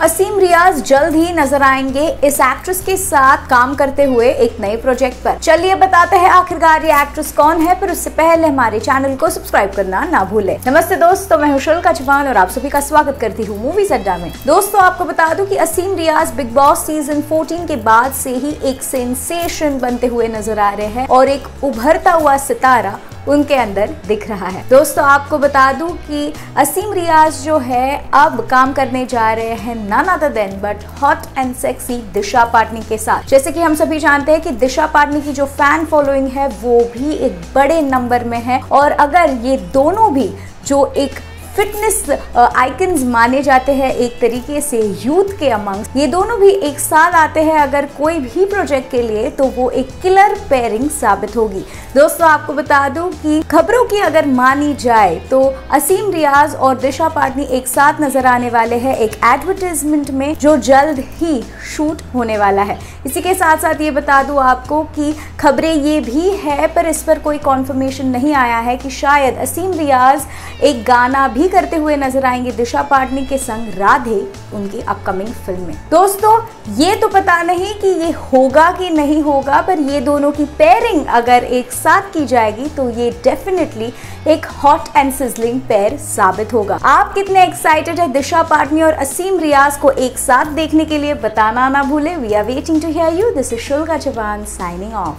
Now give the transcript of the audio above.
असीम रियाज जल्द ही नज़र आएँगे इस एक्ट्रेस के साथ काम करते हुए एक नए प्रोजेक्ट पर। चलिए बताते हैं आखिरकार ये एक्ट्रेस कौन है पर उससे पहले हमारे चैनल को सब्सक्राइब करना ना भूले। नमस्ते दोस्तों, मैं हुशल जवान और आप सभी का स्वागत करती हूँ मूवीज़ अड्डा में। दोस्तों, आपको बता दूँ कि असीम रियाज बिग बॉस सीज़न 14 के बाद से ही एक सेंसेशन बनते हुए नज़र आ रहे हैं और एक उभरता हुआ सितारा उनके अंदर दिख रहा है। दोस्तों, आपको बता दूँ कि असीम रियाज जो है, अब काम करने जा रहे हैं none then but hot and sexy Disha Patani के साथ। जैसे कि हम सभी जानते हैं कि दिशा पाटनी की जो फ़ैन फॉलोइंग है, वो भी एक बड़े नंबर में है। और अगर ये दोनों भी जो एक फिटनेस आइकन्स uh, माने जाते हैं एक तरीके से यूथ के अमंग ये दोनों भी एक साथ आते हैं अगर कोई भी प्रोजेक्ट के लिए तो वो एक किलर पेयरिंग साबित होगी। दोस्तों आपको बता दूँ कि खबरों की अगर मानी जाए तो असीम रियाज और दिशा पाटनी एक साथ नज़र आने वाले हैं एक एडवर्टीजमेंट में जो जल्द ही शूट होने वाला है। इसी के साथ साथ ये बता दूँ आपको कि खबरें ये भी है पर इस पर कोई कॉन्फर्मेशन नहीं आया है कि शायद असीम रियाज एक गाना भी करते हुए नज़र आएँगे दिशा पाटनी के संग राधे उनकी अपकमिंग फ़िल्म में। दोस्तों, ये तो पता नहीं कि ये होगा कि नहीं होगा, पर ये दोनों की पेयरिंग अगर एक साथ की जाएगी तो ये डेफिनेटली एक हॉट एंड सिजलिंग पेयर साबित होगा। आप कितने एक्साइटेड है दिशा पाटनी और असीम रियाज को एक साथ देखने के लिए बताना ना भूले। We are waiting to hear you this is शुल्का जवान साइनिंग ऑफ़